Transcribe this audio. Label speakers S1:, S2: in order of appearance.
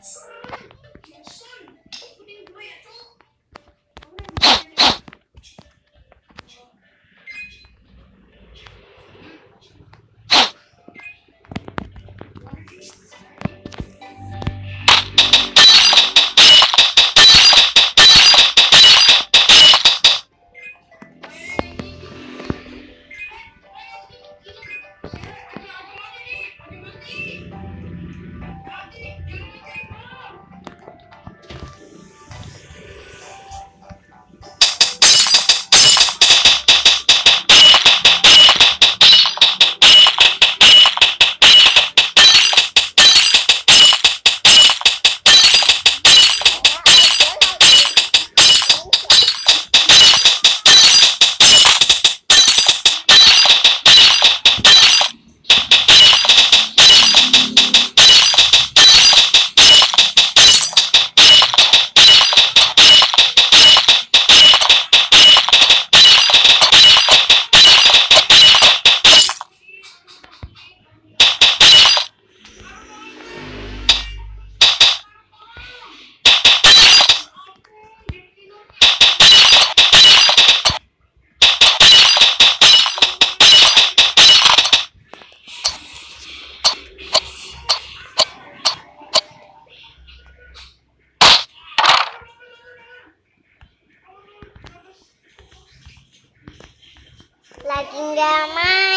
S1: inside. Nggak main